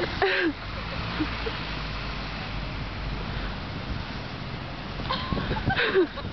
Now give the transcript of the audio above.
Ha ha ha.